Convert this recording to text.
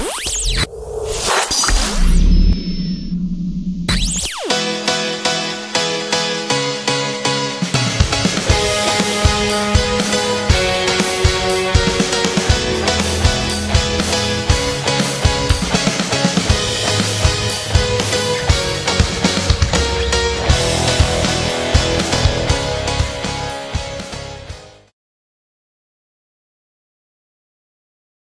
Bye.